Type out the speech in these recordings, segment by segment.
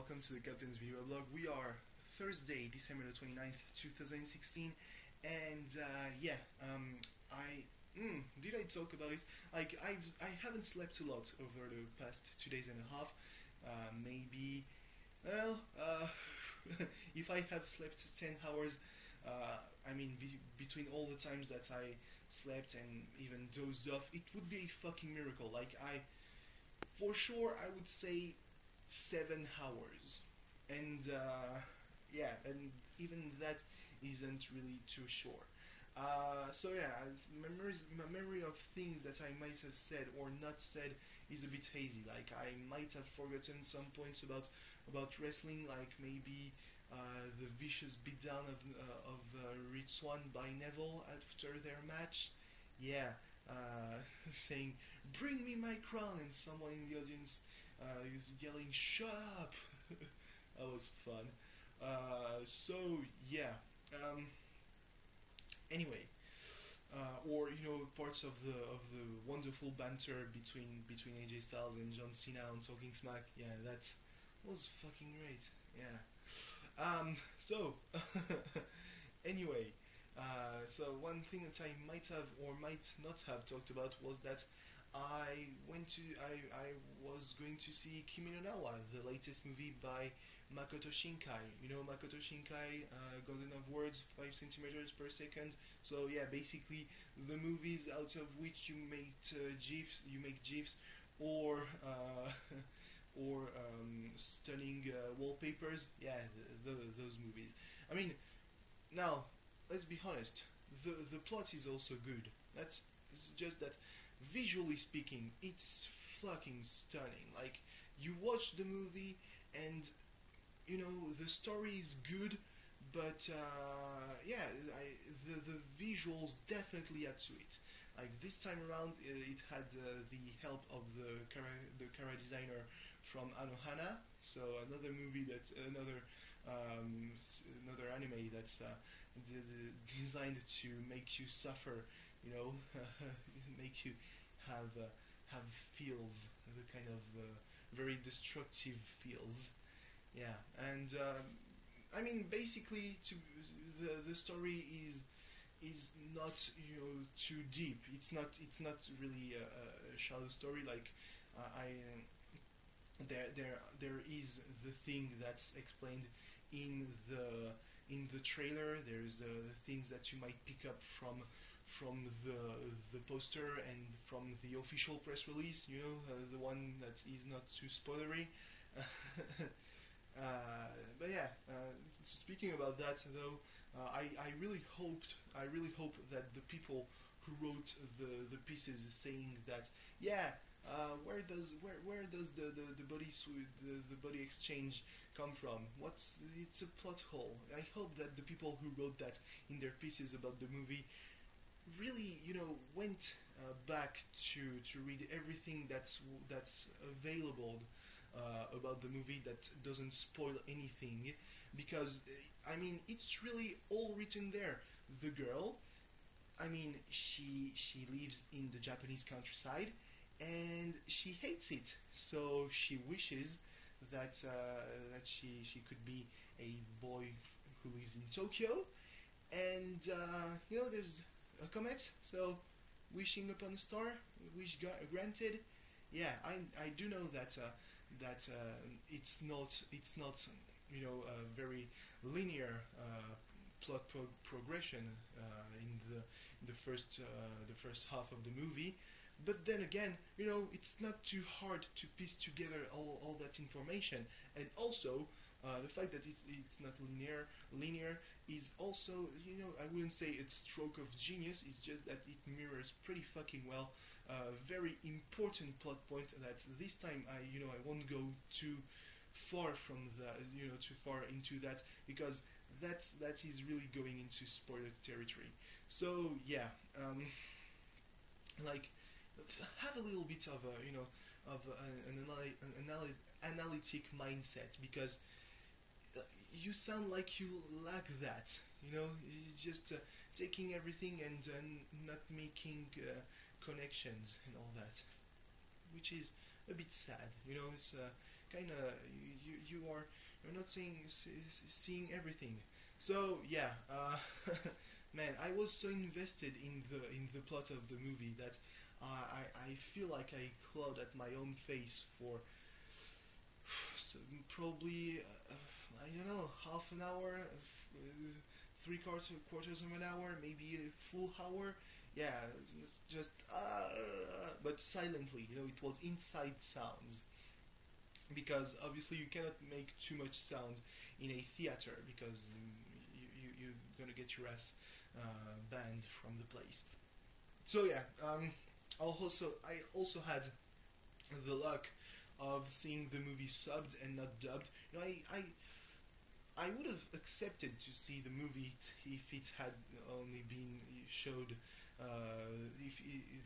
welcome to the Captain's Video Blog. We are Thursday, December the 29th, 2016, and uh, yeah, um, I mm, did I talk about it? Like I've I haven't slept a lot over the past two days and a half. Uh, maybe, well, uh, if I have slept 10 hours, uh, I mean, be, between all the times that I slept and even dozed off, it would be a fucking miracle. Like I, for sure, I would say seven hours, and uh, yeah, and even that isn't really too sure. Uh, so yeah, memories, my memory of things that I might have said or not said is a bit hazy. Like I might have forgotten some points about about wrestling, like maybe uh, the vicious beatdown of uh, of uh, Rich Swann by Neville after their match. Yeah, uh, saying "Bring me my crown," and someone in the audience uh, is yelling "Shut up." that was fun. Uh, so yeah. Um, anyway. Uh, or you know parts of the of the wonderful banter between between AJ Styles and John Cena on Talking Smack. Yeah, that was fucking great. Yeah. Um, so, anyway, uh, so one thing that I might have or might not have talked about was that I went to I, I was going to see Kimi no Na wa, the latest movie by Makoto Shinkai. You know Makoto Shinkai, uh, Garden of Words, five centimeters per second. So yeah, basically the movies out of which you make uh, gifs, you make gifs, or uh, or um, stunning uh, wallpapers. Yeah, the, the, those movies. I mean, now let's be honest. The the plot is also good. That's just that visually speaking, it's fucking stunning. Like you watch the movie and you know the story is good, but uh, yeah, I, the the visuals definitely add to it. Like this time around, it had uh, the help of the chara, the chara designer from Anohana. So another movie that's another um, another anime that's uh, designed to make you suffer. You know, make you have uh, have feels, the kind of uh, very destructive feels. Yeah, and um, I mean basically, to the the story is is not you know too deep. It's not it's not really a, a shallow story like uh, I there there there is the thing that's explained in the in the trailer there's uh, the things that you might pick up from from the the poster and from the official press release you know uh, the one that is not too spoilery uh, but yeah uh, speaking about that though uh, I, I really hoped I really hope that the people who wrote the the pieces saying that yeah uh, where does where where does the the, the body the, the body exchange come from? What's it's a plot hole. I hope that the people who wrote that in their pieces about the movie really you know went uh, back to to read everything that's that's available uh, about the movie that doesn't spoil anything because I mean it's really all written there. The girl, I mean she she lives in the Japanese countryside and she hates it. So she wishes that uh, that she she could be a boy who lives in Tokyo, and uh, you know there's a comet. So wishing upon a star, wish granted. Yeah, I I do know that uh, that uh, it's not it's not you know a very linear uh, plot pro- progression uh, in the in the first the first half of the movie but then again, you know, it's not too hard to piece together all, all that information. And also, uh, the fact that it's, it's not linear linear is also, you know, I wouldn't say it's stroke of genius. It's just that it mirrors pretty fucking well a uh, very important plot point that this time I, you know, I won't go too far from the, you know, too far into that because that's that is really going into spoiler territory. So yeah, um, like have a little bit of a you know of an, an, an analytic mindset because you sound like you lack that you know you just uh, taking everything and uh, not making uh, connections and all that which is a bit sad you know it's uh, kind of you, you, are you're not seeing see, seeing everything. So yeah, uh, man, I was so invested in the in the plot of the movie that uh, I I feel like I clawed at my own face for so probably uh, I don't know half an hour, uh, three quarters quarters of an hour, maybe a full hour. Yeah, just uh, but silently. You know, it was inside sounds because obviously you cannot make too much sound in a theater because you, you, you're gonna get your ass uh, banned from the place. So yeah, um, also I also had the luck of seeing the movie subbed and not dubbed. You know, I I, I would have accepted to see the movie t- if it had only been showed. Uh, if,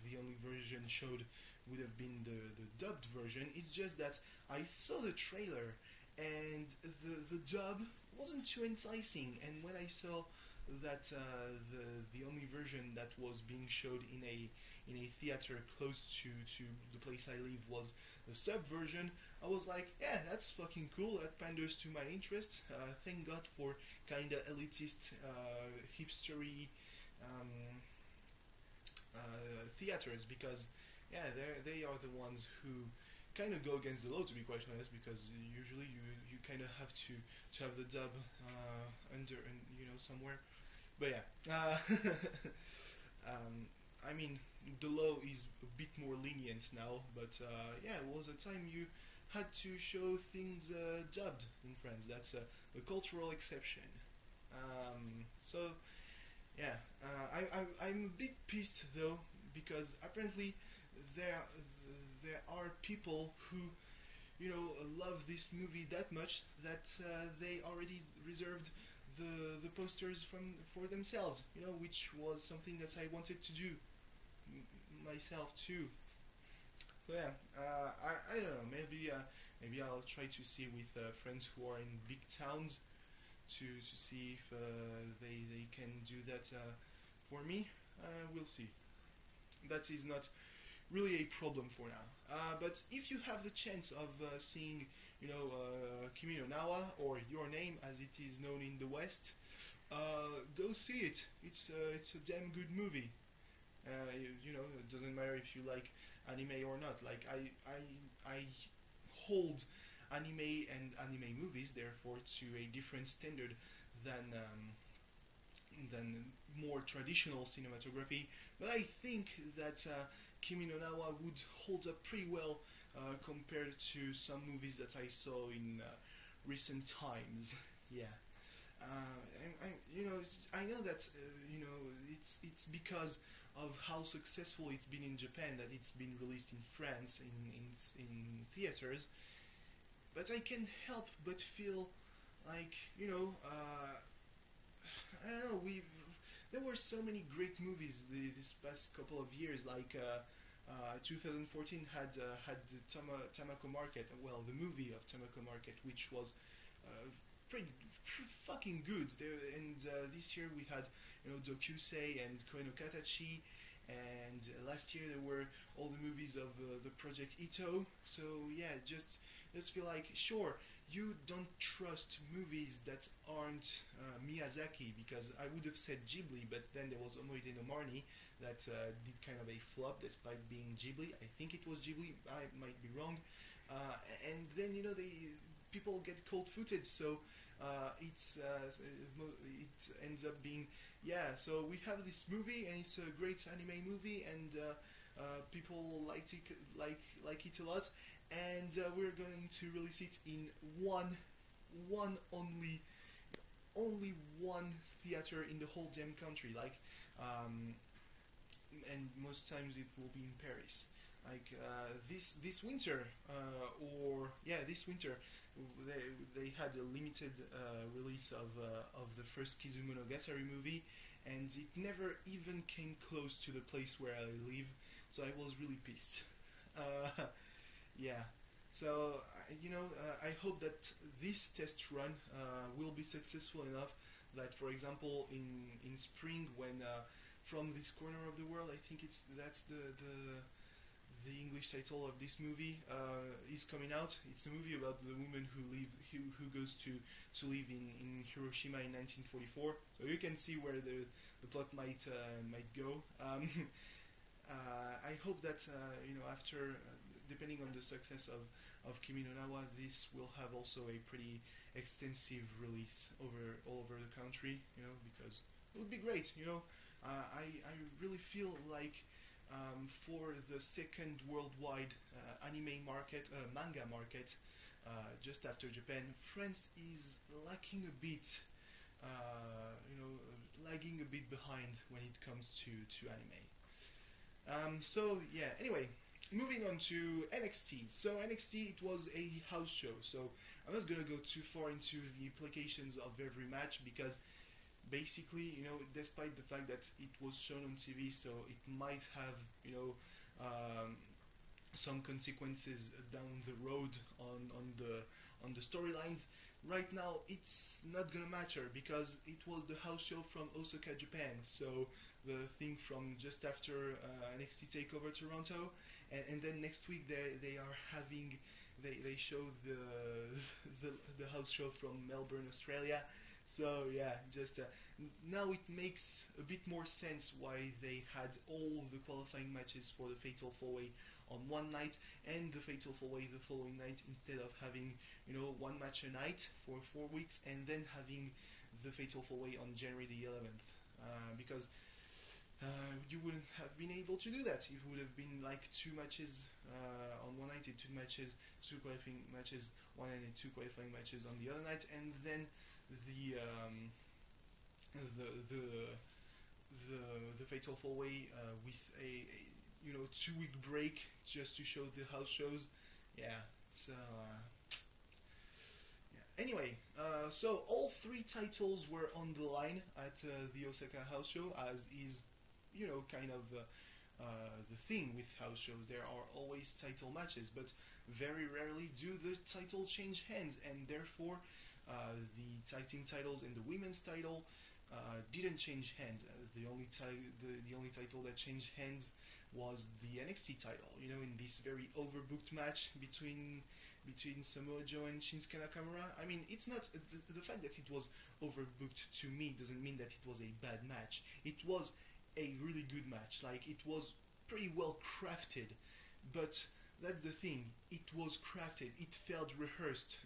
the only version showed would have been the, the dubbed version. It's just that I saw the trailer and the the dub wasn't too enticing. And when I saw that uh, the the only version that was being showed in a in a theater close to to the place I live was the sub version, I was like, yeah, that's fucking cool. That panders to my interest. Uh, thank God for kinda elitist, uh, hipstery um, uh, theaters because yeah, they they are the ones who kind of go against the law to be quite honest because usually you you kind of have to to have the dub uh, under and you know somewhere but yeah uh, um, I mean the law is a bit more lenient now but uh, yeah it was a time you had to show things uh, dubbed in France that's a, a cultural exception. Um, so yeah uh, I, I, I'm a bit pissed though because apparently there there are people who you know love this movie that much that uh, they already reserved the the posters from for themselves you know which was something that I wanted to do myself too so yeah uh, I, I don't know maybe uh, maybe I'll try to see with uh, friends who are in big towns to to see if they they can do that for me we'll see that is not really a problem for now. Uh, but if you have the chance of uh, seeing, you know, uh, Nawa or Your Name as it is known in the West, uh, go see it. It's it's a damn good movie. You, you know, it doesn't matter if you like anime or not. Like I I I hold anime and anime movies therefore to a different standard than. Um, than more traditional cinematography, but I think that uh, Kimi no Nawa would hold up pretty well uh, compared to some movies that I saw in uh, recent times. yeah, uh, I, I, you know, I know that uh, you know it's it's because of how successful it's been in Japan that it's been released in France in in, in theaters. But I can't help but feel like you know uh, I don't know we there were so many great movies the, this past couple of years like. Uh, uh, 2014 had uh, had the Tama, Tamako Market, well, the movie of Tamako Market, which was uh, pretty, pretty fucking good. And uh, this year we had you know Dokusei and Koe no Katachi, and uh, last year there were all the movies of uh, the Project Itoh. So yeah, just just feel like sure you don't trust movies that aren't uh, Miyazaki because I would have said Ghibli, but then there was Omoide no Marnie that uh, did kind of a flop despite being Ghibli. I think it was Ghibli. I might be wrong. Uh, and then you know they people get cold-footed, so uh, it's uh, it ends up being yeah. So we have this movie, and it's a great anime movie, and uh, uh, people like it like like it a lot. And uh, we're going to release it in one one only only one theater in the whole damn country. Like um, and most times it will be in Paris. Like uh, this this winter, uh, or yeah, this winter, they they had a limited uh, release of uh, of the first Kizumonogatari movie, and it never even came close to the place where I live. So I was really pissed. Uh, yeah. So uh, you know, uh, I hope that this test run uh, will be successful enough that, for example, in in spring when from this corner of the world. I think it's that's the the the English title of this movie uh, is coming out. It's a movie about the woman who live who, who goes to to live in, in Hiroshima in 1944. So you can see where the the plot might uh, might go. Um, uh, I hope that uh, you know after uh, depending on the success of of Kimi no Nawa, this will have also a pretty extensive release over all over the country. You know because it would be great. You know uh, I I really feel like. Um, for the second worldwide uh, anime market, uh, manga market, uh, just after Japan, France is lacking a bit, you know, lagging a bit behind when it comes to to anime. Um, so yeah. Anyway, moving on to NXT. So NXT it was a house show. So I'm not gonna go too far into the implications of every match because basically, you know, despite the fact that it was shown on TV, so it might have, you know, um, some consequences down the road on on the on the storylines. Right now, it's not gonna matter because it was the house show from Osaka, Japan. So the thing from just after uh, NXT Takeover Toronto, and, and then next week they they are having they they show the the, the house show from Melbourne, Australia. So yeah, just uh, now it makes a bit more sense why they had all the qualifying matches for the Fatal Four Way on one night and the Fatal Four Way the following night instead of having you know one match a night for four weeks and then having the Fatal Four Way on January the 11th uh, because. Uh, you wouldn't have been able to do that. It would have been like two matches uh, on one night two matches, two qualifying matches one and two qualifying matches on the other night, and then the um, the the the the Fatal Four Way uh, with a, a you know two week break just to show the house shows. Yeah, so uh, yeah. Anyway, uh, so all three titles were on the line at uh, the Osaka house show, as is you know kind of. Uh, uh, the thing with house shows there are always title matches but very rarely do the title change hands and therefore uh, the tag team titles and the women's title uh, didn't change hands. Uh, the only ti- the, the only title that changed hands was the NXT title. You know, in this very overbooked match between between Samoa Joe and Shinsuke Nakamura. I mean, it's not the, the fact that it was overbooked to me doesn't mean that it was a bad match. It was a really good match. Like it was pretty well crafted, but that's the thing. It was crafted. It felt rehearsed.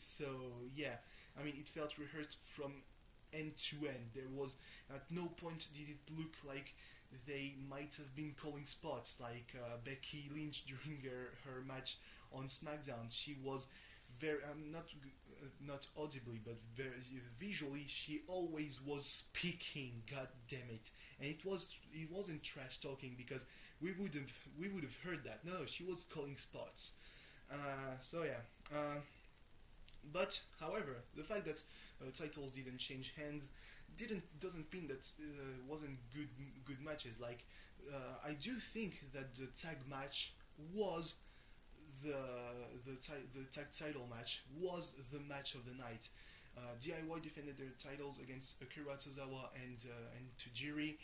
So yeah, I mean, it felt rehearsed from end to end. There was at no point did it look like they might have been calling spots like uh, Becky Lynch during her, her match on SmackDown. She was very um, not uh, not audibly but very visually she always was speaking god damn it and it was it wasn't trash talking because we would have we would have heard that no she was calling spots uh, so yeah uh, but however the fact that uh, titles didn't change hands didn't doesn't mean that uh, wasn't good good matches like uh, I do think that the tag match was the the, the tag title match was the match of the night. Uh, DIY defended their titles against Akira Tozawa and uh, and Tajiri,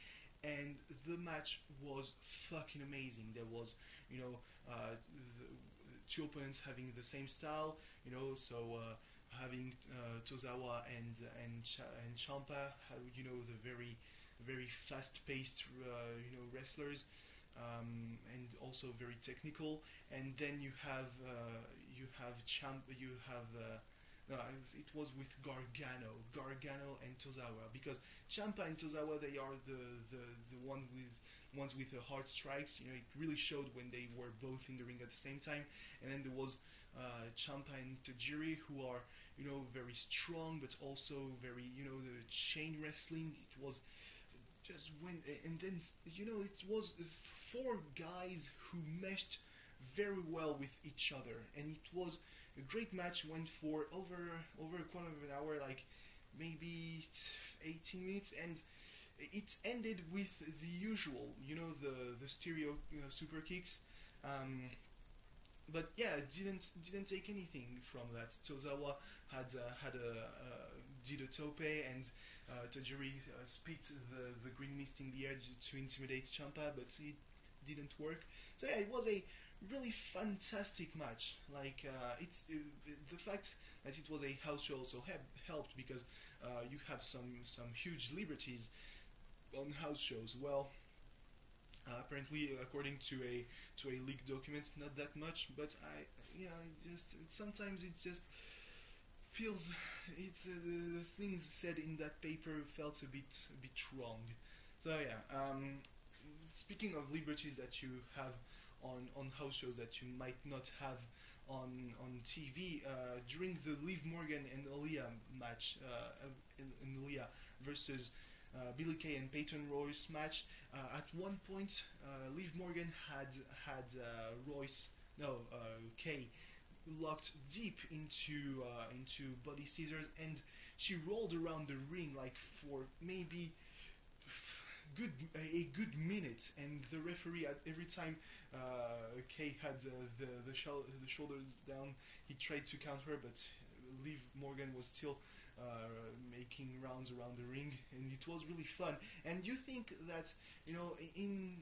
and the match was fucking amazing. There was, you know, uh, two opponents having the same style, you know, so uh, having uh, Tozawa and and Ch- and Ciampa, you know, the very very fast-paced, uh, you know, wrestlers um, and also very technical. And then you have uh, you have Champ, you have uh, no, it was, it was with Gargano, Gargano and Tozawa because Ciampa and Tozawa they are the the the one with ones with the hard strikes. You know, it really showed when they were both in the ring at the same time. And then there was uh, Ciampa and Tajiri who are you know very strong but also very you know the chain wrestling. It was just when and then you know it was four guys who meshed very well with each other and it was a great match went for over over a quarter of an hour like maybe 18 minutes and it ended with the usual you know the the stereo you know, super kicks um, but yeah didn't didn't take anything from that Tozawa had uh, had a uh, did a tope and uh, Tajiri uh, spit the, the green mist in the air to intimidate Ciampa but it didn't work. So yeah, it was a really fantastic match. Like uh, it's uh, the fact that it was a house show also helped because uh, you have some some huge liberties on house shows. Well, uh, apparently, according to a to a leaked document, not that much. But I, it just sometimes it just feels it's uh, the things said in that paper felt a bit a bit wrong. So yeah. Um, speaking of liberties that you have on on house shows that you might not have on on TV uh, during the Liv Morgan and Aliyah match, uh, in, in Aliyah versus uh, Billie Kay and Peyton Royce match. Uh, at one point, uh, Liv Morgan had had Royce, no, Kay, locked deep into into body scissors, and she rolled around the ring like for maybe good a good minute, and the referee at every time uh, Kay had uh, the the, the shoulders down, he tried to count her, but Liv Morgan was still uh, making rounds around the ring, and it was really fun. And you think that you know in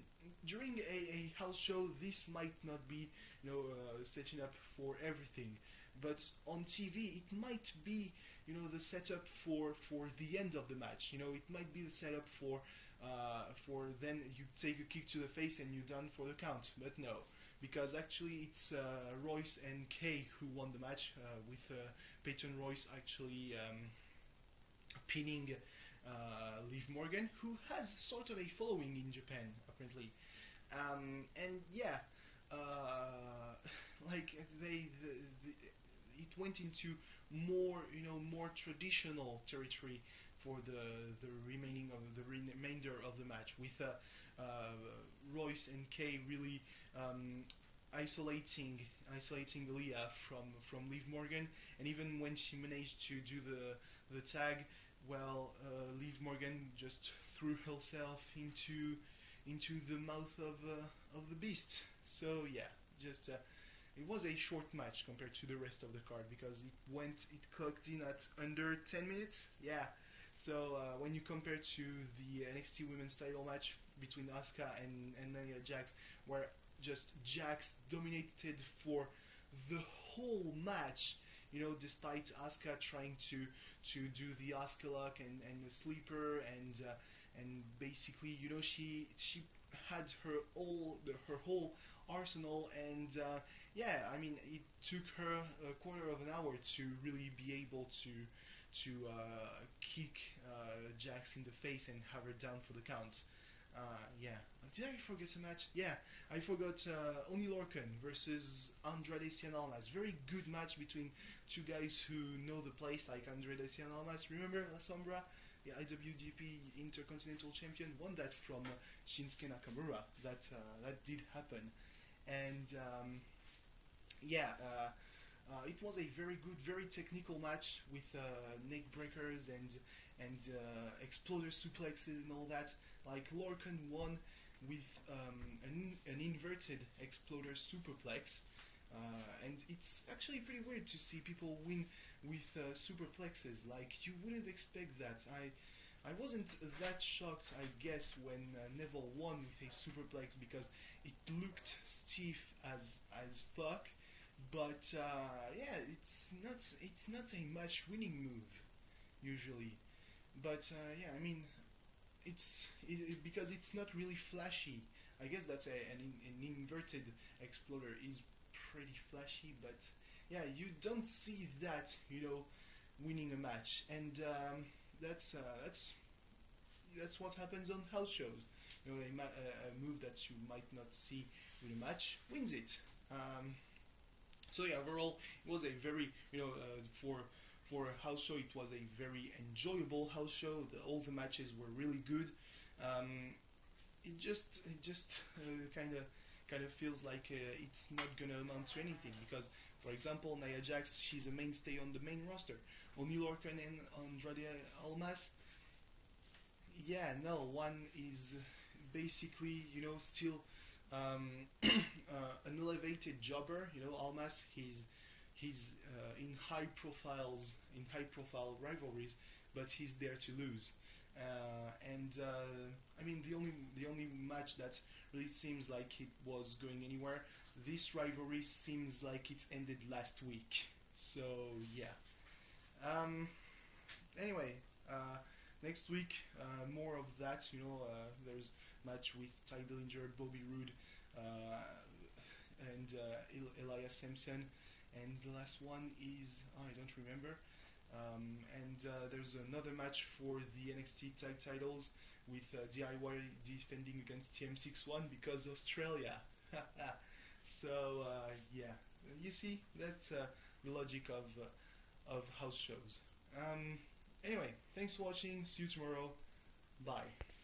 during a, a house show this might not be you know uh, setting up for everything, but on TV it might be you know the setup for for the end of the match. You know it might be the setup for uh, for then you take a kick to the face and you're done for the count. But no, because actually it's uh, Royce and Kay who won the match uh, with uh, Peyton Royce actually um, pinning uh, Liv Morgan, who has sort of a following in Japan apparently. Um, and yeah, uh, like they, the, the, it went into more you know more traditional territory for the the remaining of the remainder of the match with uh, uh, Royce and Kay really um, isolating isolating Leah from from Liv Morgan, and even when she managed to do the the tag, well, uh, Liv Morgan just threw herself into into the mouth of uh, of the beast. So yeah, just. Uh, it was a short match compared to the rest of the card because it went, it clocked in at under 10 minutes. Yeah, so uh, when you compare to the NXT Women's Title match between Asuka and and Nia Jax, where just Jax dominated for the whole match, you know, despite Asuka trying to to do the Asuka lock and and the sleeper and uh, and basically, you know, she she had her all her whole arsenal and uh, yeah, I mean, it took her a quarter of an hour to really be able to to uh, kick uh, Jax in the face and have her down for the count. Uh, yeah. Did I forget a match? Yeah, I forgot Oney Lorcan versus Andrade Cien Almas. Very good match between two guys who know the place, like Andrade Cien Almas. Remember La Sombra, the IWGP Intercontinental Champion, won that from Shinsuke Nakamura. That uh, that did happen, and um, yeah. Uh, uh, it was a very good, very technical match with uh, neck breakers and and uh, exploder suplexes and all that. Like Lorcan won with um, an, an inverted exploder superplex. Uh, and it's actually pretty weird to see people win with uh, superplexes. Like you wouldn't expect that. I I wasn't that shocked, I guess, when uh, Neville won with a superplex because it looked stiff as as fuck but uh, yeah, it's not it's not a match winning move usually. But uh, yeah, I mean, it's it, because it's not really flashy. I guess that's a, an, an inverted exploder is pretty flashy, but yeah, you don't see that you know winning a match, and um, that's uh, that's that's what happens on house shows. You know, a, ma- a, move that you might not see with a match wins it. Um, so yeah, overall, it was a very you know uh, for for a house show, it was a very enjoyable house show. The, all the matches were really good. Um, it just it just kind of kind of feels like uh, it's not gonna amount to anything because, for example, Nia Jax, she's a mainstay on the main roster. Oney Lorcan and Andrade Almas. Yeah, no, one is basically you know still um, uh, an elevated jobber. You know, Almas, he's he's uh, in high profiles, in high profile rivalries, but he's there to lose. Uh, and uh, I mean the only the only match that really seems like it was going anywhere. This rivalry seems like it ended last week. So yeah. Um, anyway, uh, next week uh, more of that. You know, uh, there's match with Tye Dillinger, Bobby Roode, uh, and uh, El- Elias Samson. and the last one is oh, I don't remember. Um, and uh, there's another match for the NXT tag titles with uh, DIY defending against TM61 because Australia. so yeah, you see that's the logic of of house shows. Um, anyway, thanks for watching. See you tomorrow. Bye.